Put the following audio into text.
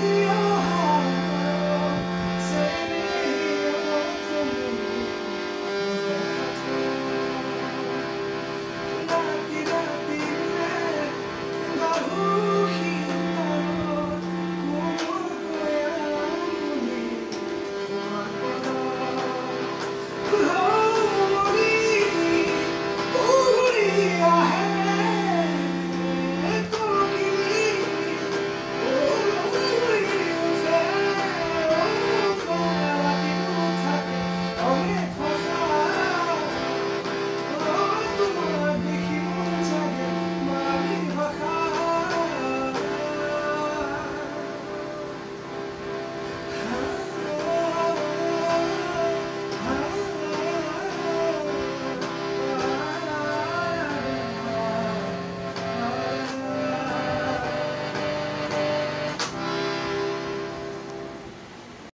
Yeah.